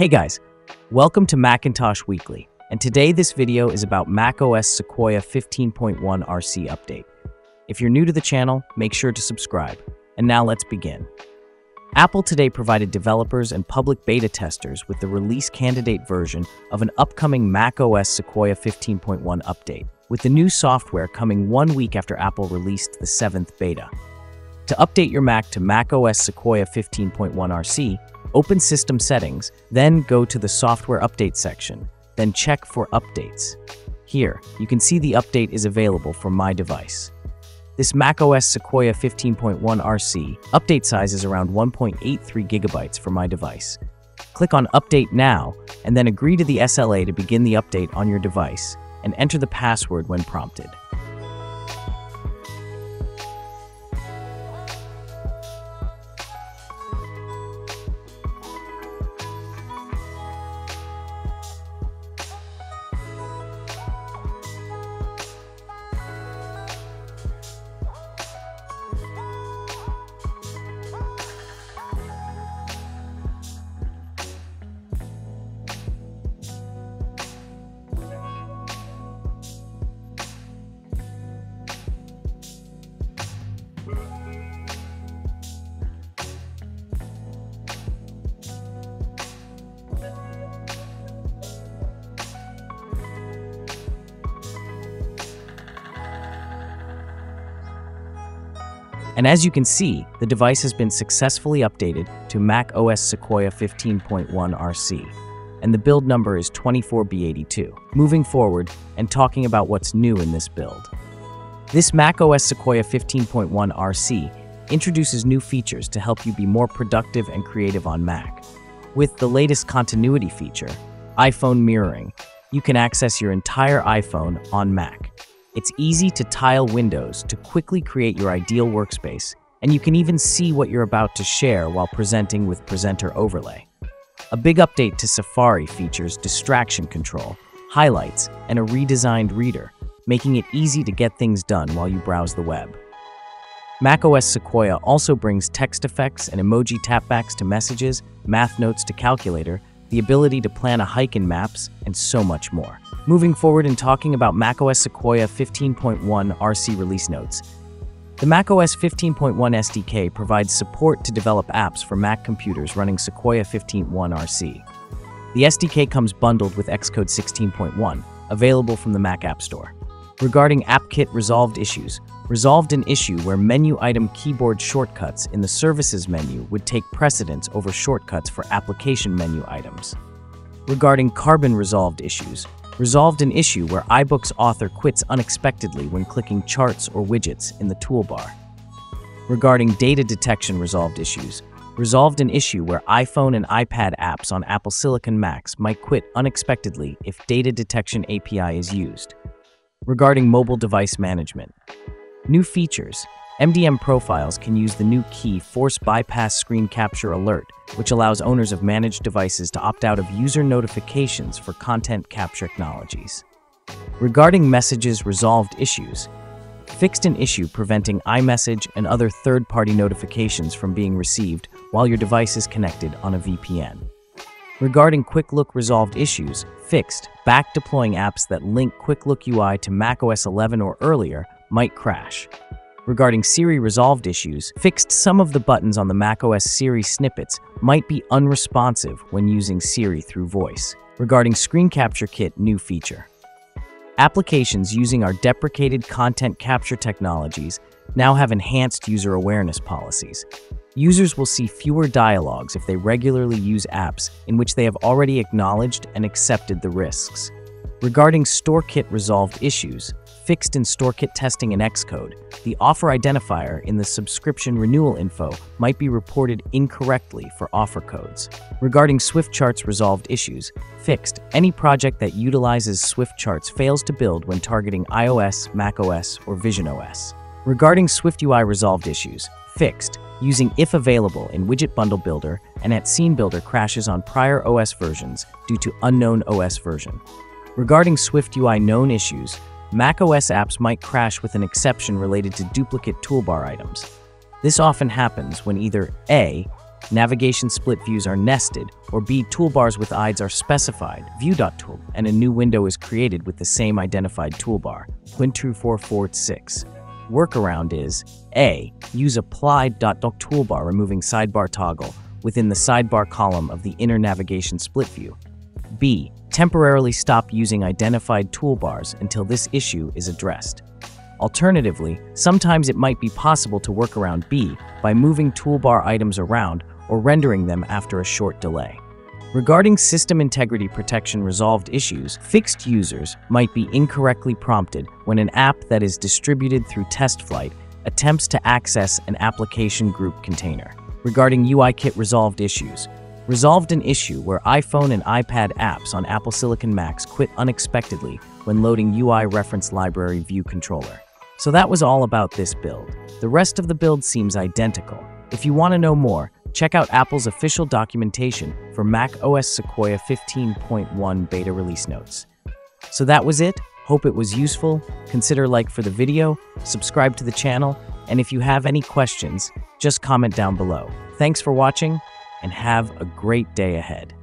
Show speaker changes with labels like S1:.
S1: Hey guys, welcome to Macintosh Weekly, and today this video is about macOS Sequoia 15.1 RC update. If you're new to the channel, make sure to subscribe. And now let's begin. Apple today provided developers and public beta testers with the release candidate version of an upcoming macOS Sequoia 15.1 update, with the new software coming one week after Apple released the 7th beta. To update your Mac to macOS Sequoia 15.1 RC, open System Settings, then go to the Software Update section, then check for Updates. Here, you can see the update is available for my device. This macOS Sequoia 15.1 RC update size is around 1.83 gigabytes for my device. Click on Update Now, and then agree to the SLA to begin the update on your device, and enter the password when prompted. And as you can see, the device has been successfully updated to Mac OS Sequoia 15.1 RC, and the build number is 24B82. Moving forward and talking about what's new in this build. This Mac OS Sequoia 15.1 RC introduces new features to help you be more productive and creative on Mac. With the latest continuity feature, iPhone mirroring, you can access your entire iPhone on Mac. It's easy to tile windows to quickly create your ideal workspace, and you can even see what you're about to share while presenting with Presenter Overlay. A big update to Safari features distraction control, highlights, and a redesigned reader, making it easy to get things done while you browse the web. macOS Sequoia also brings text effects and emoji tapbacks to messages, math notes to calculator, the ability to plan a hike in maps, and so much more. Moving forward and talking about macOS Sequoia 15.1 RC release notes. The macOS 15.1 SDK provides support to develop apps for Mac computers running Sequoia 15.1 RC. The SDK comes bundled with Xcode 16.1, available from the Mac App Store. Regarding AppKit resolved issues, resolved an issue where menu item keyboard shortcuts in the Services menu would take precedence over shortcuts for application menu items. Regarding Carbon resolved issues, resolved an issue where iBooks author quits unexpectedly when clicking charts or widgets in the toolbar. Regarding data detection resolved issues, resolved an issue where iPhone and iPad apps on Apple Silicon Macs might quit unexpectedly if data detection API is used. Regarding mobile device management, new features, MDM profiles can use the new key Force Bypass Screen Capture Alert, which allows owners of managed devices to opt out of user notifications for content capture technologies. Regarding messages resolved issues, fixed an issue preventing iMessage and other third-party notifications from being received while your device is connected on a VPN. Regarding Quick Look resolved issues, fixed, back deploying apps that link Quick Look UI to macOS 11 or earlier might crash, regarding Siri resolved issues, fixed some of the buttons on the macOS Siri snippets might be unresponsive when using Siri through voice. Regarding Screen Capture Kit new feature. Applications using our deprecated content capture technologies now have enhanced user awareness policies. Users will see fewer dialogues if they regularly use apps in which they have already acknowledged and accepted the risks. Regarding StoreKit resolved issues, fixed in StoreKit testing in Xcode, the offer identifier in the subscription renewal info might be reported incorrectly for offer codes. Regarding Swift Charts resolved issues, fixed, any project that utilizes Swift Charts fails to build when targeting iOS, macOS, or VisionOS. Regarding SwiftUI resolved issues, fixed, using if available in Widget Bundle Builder and at Scene Builder crashes on prior OS versions due to unknown OS version. Regarding SwiftUI known issues, macOS apps might crash with an exception related to duplicate toolbar items. This often happens when either A. navigation split views are nested, or B, toolbars with IDs are specified, view.tool, and a new window is created with the same identified toolbar, Win2446. Workaround is A. Use applied.dock toolbar removing sidebar toggle within the sidebar column of the inner navigation split view. B. Temporarily stop using identified toolbars until this issue is addressed. Alternatively, sometimes it might be possible to work around B by moving toolbar items around or rendering them after a short delay. Regarding system integrity protection resolved issues, fixed users might be incorrectly prompted when an app that is distributed through TestFlight attempts to access an application group container. Regarding UIKit resolved issues, resolved an issue where iPhone and iPad apps on Apple Silicon Macs quit unexpectedly when loading UI Reference Library View Controller. So that was all about this build. The rest of the build seems identical. If you want to know more, check out Apple's official documentation for Mac OS Sequoia 15.1 beta release notes. So that was it. Hope it was useful. Consider like for the video, subscribe to the channel, and if you have any questions, just comment down below. Thanks for watching, and have a great day ahead.